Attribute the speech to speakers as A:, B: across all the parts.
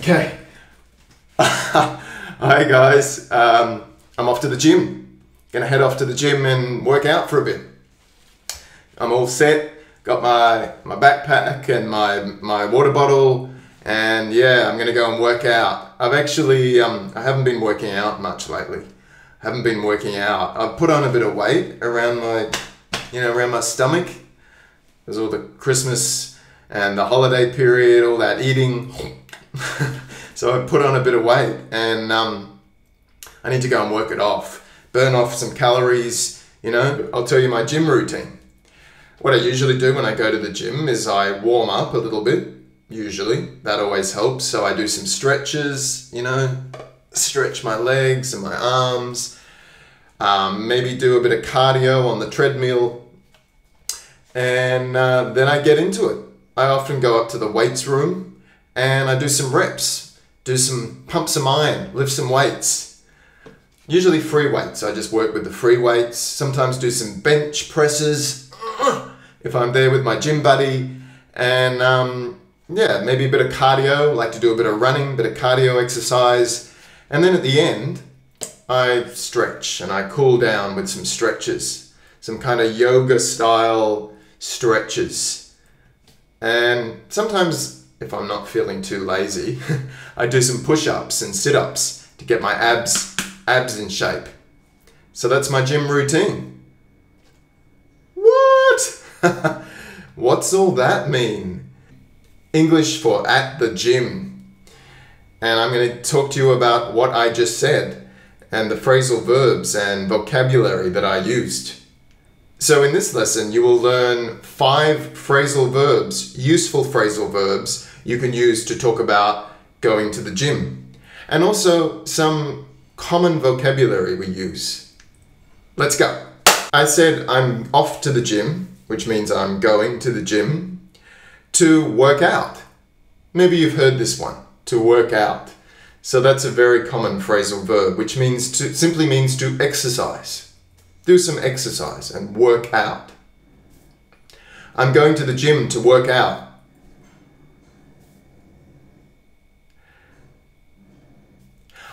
A: Okay. Hi guys. Um, I'm off to the gym. Gonna head off to the gym and work out for a bit. I'm all set. Got my my backpack and my my water bottle, and yeah, I'm gonna go and work out. I've actually um, I haven't been working out much lately. haven't been working out. I've put on a bit of weight around my you know around my stomach. There's all the Christmas and the holiday period, all that eating. so I put on a bit of weight and um, I need to go and work it off, burn off some calories. You know, I'll tell you my gym routine. What I usually do when I go to the gym is I warm up a little bit, usually. That always helps. So I do some stretches, you know, stretch my legs and my arms. Um, maybe do a bit of cardio on the treadmill. And uh, then I get into it. I often go up to the weights room and I do some reps, do some pump some iron, lift some weights. Usually free weights. I just work with the free weights. Sometimes do some bench presses if I'm there with my gym buddy. And um, yeah, maybe a bit of cardio. like to do a bit of running, bit of cardio exercise. And then at the end, I stretch and I cool down with some stretches, some kind of yoga style stretches. And sometimes, if I'm not feeling too lazy, I do some push ups and sit ups to get my abs, abs in shape. So that's my gym routine. What? What's all that mean? English for at the gym. And I'm going to talk to you about what I just said and the phrasal verbs and vocabulary that I used. So in this lesson, you will learn five phrasal verbs, useful phrasal verbs you can use to talk about going to the gym. And also some common vocabulary we use. Let's go. I said I'm off to the gym, which means I'm going to the gym to work out. Maybe you've heard this one, to work out. So that's a very common phrasal verb, which means to simply means to exercise do some exercise and work out. I'm going to the gym to work out.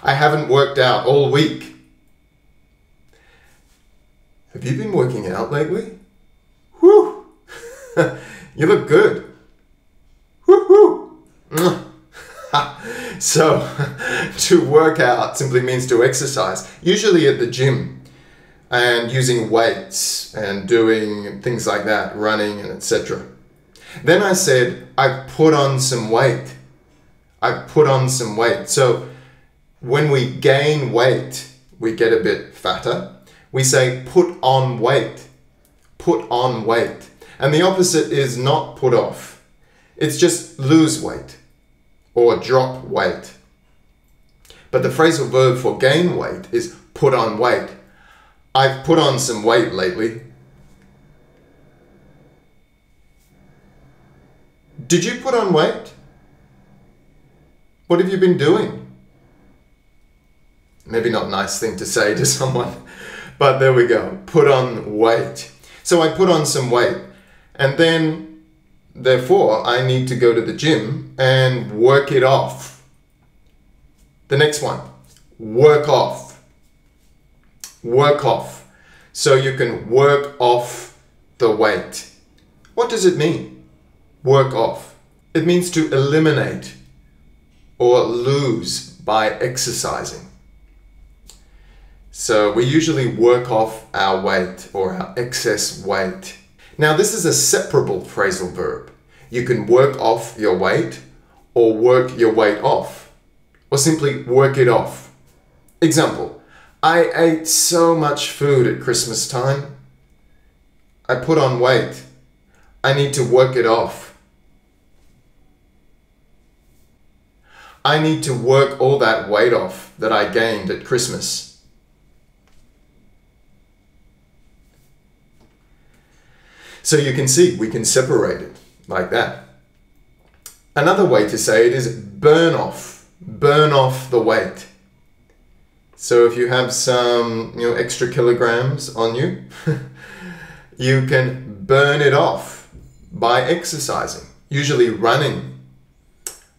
A: I haven't worked out all week. Have you been working out lately? Whew! you look good. Whew! Mm. so, to work out simply means to exercise, usually at the gym and using weights and doing things like that, running and etc. Then I said, I've put on some weight. I've put on some weight. So when we gain weight, we get a bit fatter. We say put on weight. Put on weight. And the opposite is not put off. It's just lose weight or drop weight. But the phrasal verb for gain weight is put on weight. I've put on some weight lately. Did you put on weight? What have you been doing? Maybe not a nice thing to say to someone, but there we go. Put on weight. So I put on some weight, and then, therefore, I need to go to the gym and work it off. The next one work off work off. So you can work off the weight. What does it mean? Work off. It means to eliminate or lose by exercising. So we usually work off our weight or our excess weight. Now this is a separable phrasal verb. You can work off your weight or work your weight off or simply work it off. Example, I ate so much food at Christmas time. I put on weight. I need to work it off. I need to work all that weight off that I gained at Christmas. So you can see we can separate it like that. Another way to say it is burn off. Burn off the weight. So if you have some you know extra kilograms on you, you can burn it off by exercising, usually running.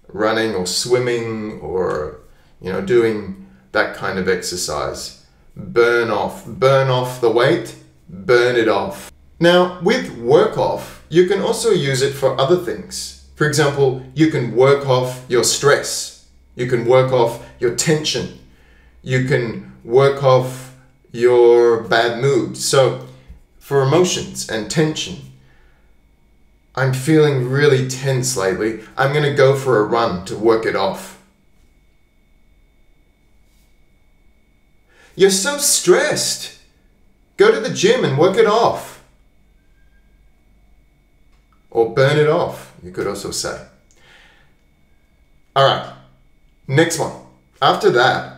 A: running or swimming or you know doing that kind of exercise. Burn off, burn off the weight, burn it off. Now, with work off, you can also use it for other things. For example, you can work off your stress. You can work off your tension. You can work off your bad mood. So, for emotions and tension, I'm feeling really tense lately. I'm going to go for a run to work it off. You're so stressed. Go to the gym and work it off. Or burn it off, you could also say. All right, next one. After that,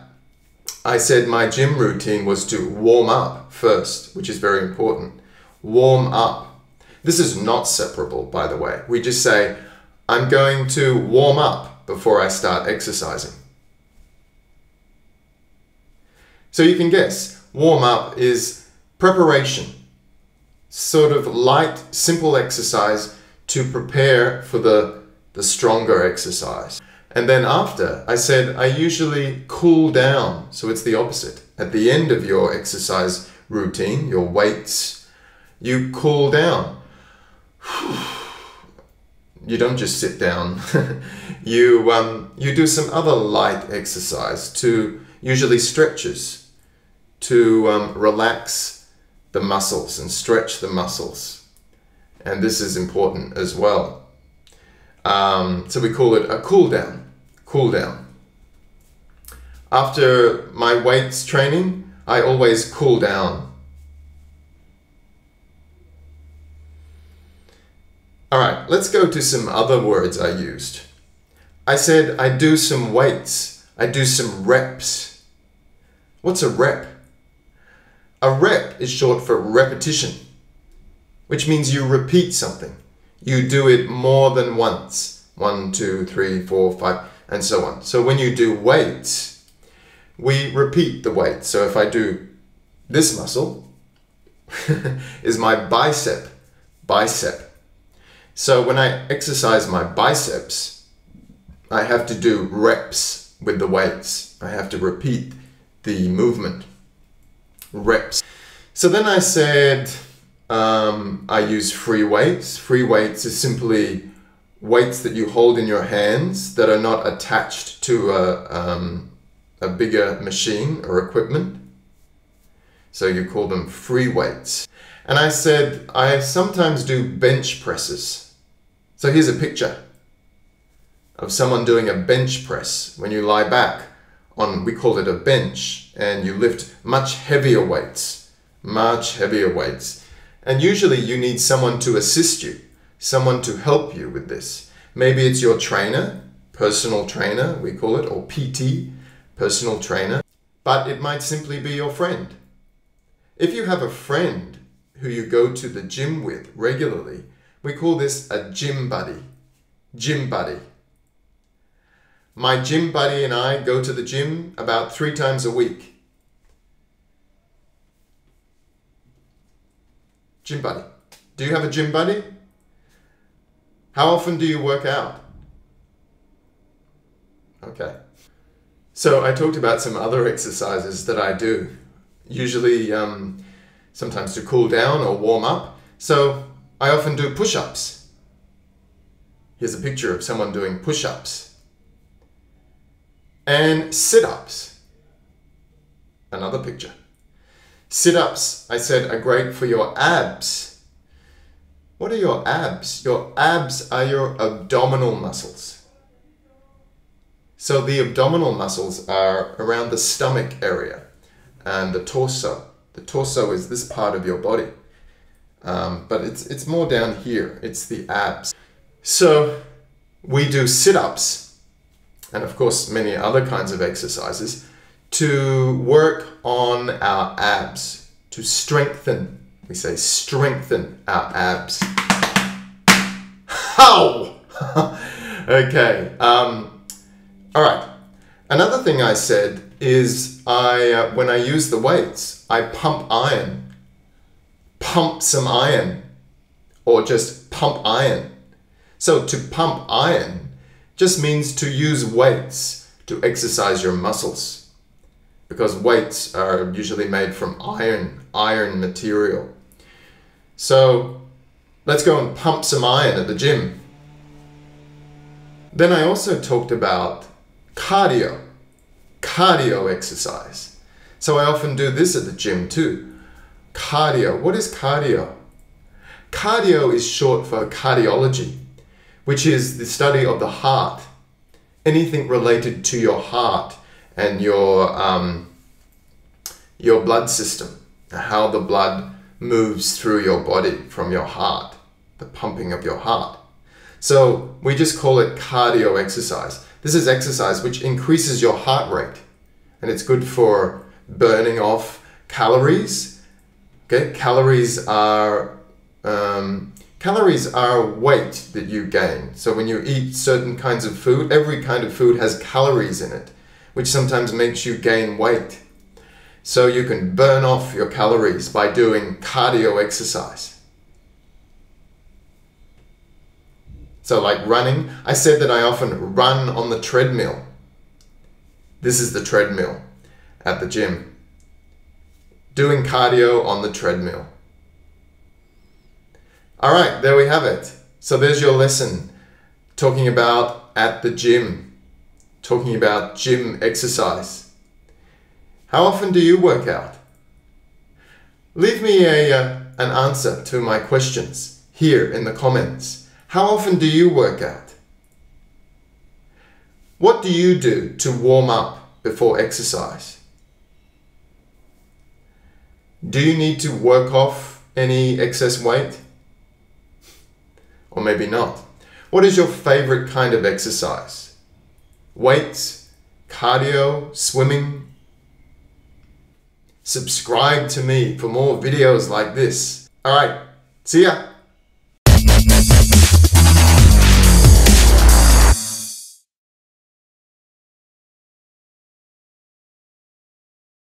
A: I said my gym routine was to warm up first, which is very important. Warm up. This is not separable, by the way. We just say, I'm going to warm up before I start exercising. So you can guess, warm up is preparation, sort of light, simple exercise to prepare for the, the stronger exercise. And then after, I said I usually cool down. So it's the opposite. At the end of your exercise routine, your weights, you cool down you don't just sit down. you um, you do some other light exercise to usually stretches to um, relax the muscles and stretch the muscles, and this is important as well. Um, so we call it a cool down. Cool down. After my weights training, I always cool down All right, let's go to some other words I used. I said I do some weights. I do some reps. What's a rep? A rep is short for repetition, which means you repeat something. You do it more than once. One, two, three, four, five, and so on. So when you do weights, we repeat the weight. So if I do this muscle, is my bicep, bicep. So when I exercise my biceps, I have to do reps with the weights. I have to repeat the movement. Reps. So then I said um, I use free weights. Free weights is simply weights that you hold in your hands that are not attached to a, um, a bigger machine or equipment. So you call them free weights. And I said, I sometimes do bench presses. So here's a picture of someone doing a bench press when you lie back on, we call it a bench, and you lift much heavier weights, much heavier weights. And usually you need someone to assist you, someone to help you with this. Maybe it's your trainer, personal trainer, we call it, or PT, personal trainer, but it might simply be your friend. If you have a friend who you go to the gym with regularly, we call this a gym buddy. Gym buddy. My gym buddy and I go to the gym about three times a week. Gym buddy. Do you have a gym buddy? How often do you work out? Okay. So I talked about some other exercises that I do, usually um, sometimes to cool down or warm up. So I often do push ups. Here's a picture of someone doing push ups. And sit ups. Another picture. Sit ups, I said, are great for your abs. What are your abs? Your abs are your abdominal muscles. So the abdominal muscles are around the stomach area and the torso. The torso is this part of your body. Um, but it's, it's more down here. It's the abs. So we do sit-ups and of course many other kinds of exercises to work on our abs, to strengthen, we say strengthen our abs. How? okay. Um, all right. Another thing I said is I uh, when I use the weights, I pump iron pump some iron or just pump iron. So to pump iron just means to use weights to exercise your muscles. Because weights are usually made from iron, iron material. So let's go and pump some iron at the gym. Then I also talked about cardio, cardio exercise. So I often do this at the gym too. Cardio. What is cardio? Cardio is short for cardiology, which is the study of the heart. Anything related to your heart and your um, your blood system, how the blood moves through your body from your heart, the pumping of your heart. So we just call it cardio exercise. This is exercise which increases your heart rate, and it's good for burning off calories. Okay, calories are um, calories are weight that you gain. So when you eat certain kinds of food, every kind of food has calories in it, which sometimes makes you gain weight. So you can burn off your calories by doing cardio exercise. So like running, I said that I often run on the treadmill. This is the treadmill at the gym. Doing cardio on the treadmill. All right, there we have it. So there's your lesson talking about at the gym, talking about gym exercise. How often do you work out? Leave me a, uh, an answer to my questions here in the comments. How often do you work out? What do you do to warm up before exercise? Do you need to work off any excess weight? or maybe not. What is your favorite kind of exercise? Weights, cardio, swimming? Subscribe to me for more videos like this. Alright, see ya!